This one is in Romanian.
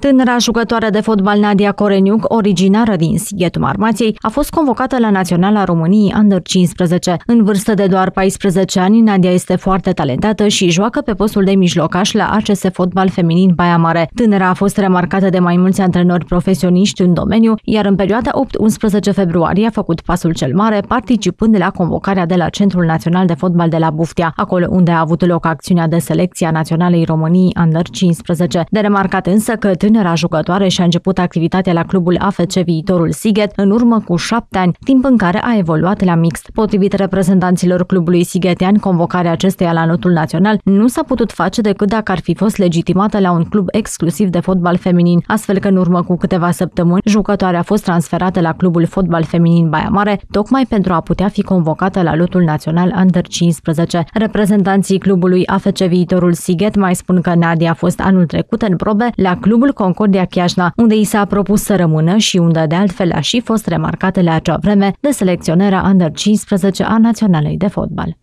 Tânăra jucătoare de fotbal Nadia Coreniuc, originară din Sighetul Marmației, a fost convocată la Naționala României Under 15. În vârstă de doar 14 ani, Nadia este foarte talentată și joacă pe postul de mijlocaș la ACS Fotbal Feminin Baia Mare. Tânăra a fost remarcată de mai mulți antrenori profesioniști în domeniu, iar în perioada 8-11 februarie a făcut pasul cel mare, participând la convocarea de la Centrul Național de Fotbal de la Buftea, acolo unde a avut loc acțiunea de selecție a Naționalei României Under 15. De remarcat însă că tânăra jucătoare și-a început activitatea la clubul AFC Viitorul Sighet în urmă cu șapte ani, timp în care a evoluat la mixt. Potrivit reprezentanților clubului sighetian, convocarea acesteia la notul național nu s-a putut face decât dacă ar fi fost legitimată la un club exclusiv de fotbal feminin, astfel că în urmă cu câteva săptămâni, jucătoarea a fost transferată la clubul fotbal feminin Baia Mare, tocmai pentru a putea fi convocată la lotul național Under 15. Reprezentanții clubului AFC Viitorul Sighet mai spun că Nadia a fost anul trecut în probe la clubul Concordia Chiajna, unde i s-a propus să rămână și unde de altfel a și fost remarcată la acea vreme de selecționarea Under 15 a Naționalei de Fotbal.